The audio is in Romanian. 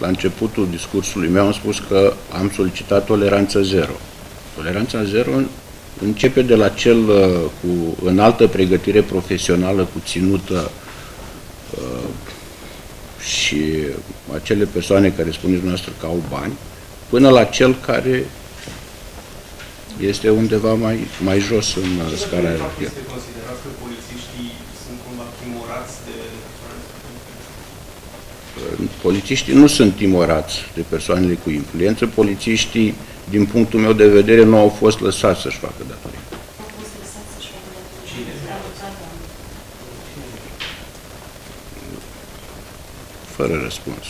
la începutul discursului meu am spus că am solicitat toleranță zero. Toleranța zero începe de la cel uh, cu înaltă pregătire profesională, cu ținută uh, și acele persoane care spuneți dumneavoastră că au bani, până la cel care este undeva mai, mai jos în uh, scara ierarhiei. Este considerat că polițiștii sunt cumva timorați de Polițiștii nu sunt timorați de persoanele cu influență, polițiștii, din punctul meu de vedere, nu au fost lăsați să-și facă datoria. Au fost lăsați să-și facă datorii. Fără răspuns.